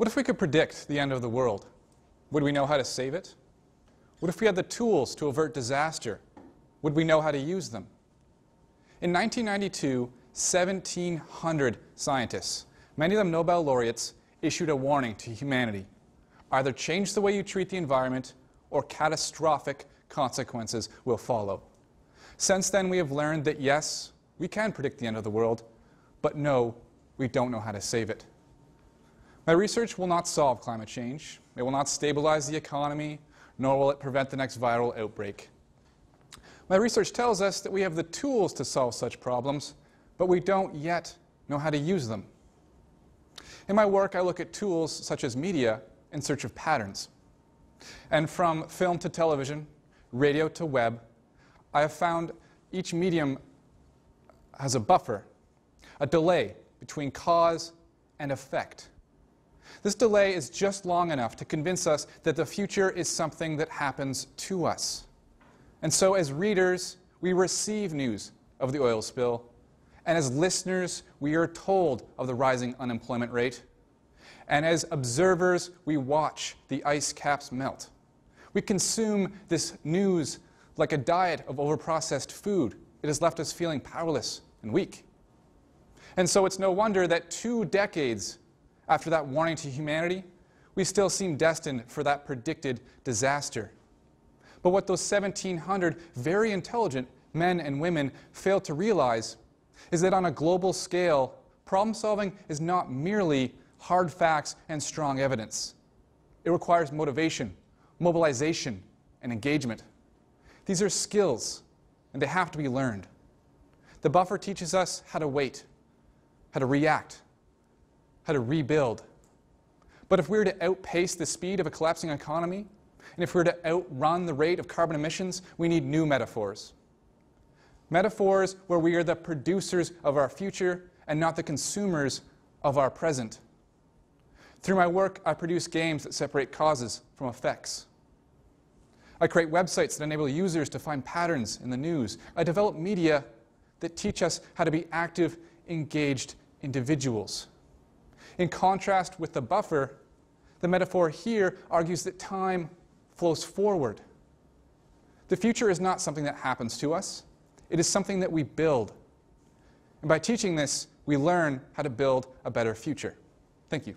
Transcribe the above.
What if we could predict the end of the world? Would we know how to save it? What if we had the tools to avert disaster? Would we know how to use them? In 1992, 1,700 scientists, many of them Nobel laureates, issued a warning to humanity. Either change the way you treat the environment or catastrophic consequences will follow. Since then, we have learned that yes, we can predict the end of the world, but no, we don't know how to save it. My research will not solve climate change. It will not stabilize the economy, nor will it prevent the next viral outbreak. My research tells us that we have the tools to solve such problems, but we don't yet know how to use them. In my work, I look at tools such as media in search of patterns. And from film to television, radio to web, I have found each medium has a buffer, a delay between cause and effect. This delay is just long enough to convince us that the future is something that happens to us. And so, as readers, we receive news of the oil spill, and as listeners, we are told of the rising unemployment rate. And as observers, we watch the ice caps melt. We consume this news like a diet of overprocessed food. It has left us feeling powerless and weak. And so it's no wonder that two decades after that warning to humanity, we still seem destined for that predicted disaster. But what those 1,700 very intelligent men and women failed to realize is that on a global scale, problem solving is not merely hard facts and strong evidence. It requires motivation, mobilization, and engagement. These are skills, and they have to be learned. The buffer teaches us how to wait, how to react, how to rebuild. But if we were to outpace the speed of a collapsing economy, and if we were to outrun the rate of carbon emissions, we need new metaphors. Metaphors where we are the producers of our future and not the consumers of our present. Through my work, I produce games that separate causes from effects. I create websites that enable users to find patterns in the news. I develop media that teach us how to be active, engaged individuals. In contrast with the buffer, the metaphor here argues that time flows forward. The future is not something that happens to us, it is something that we build. And by teaching this, we learn how to build a better future. Thank you.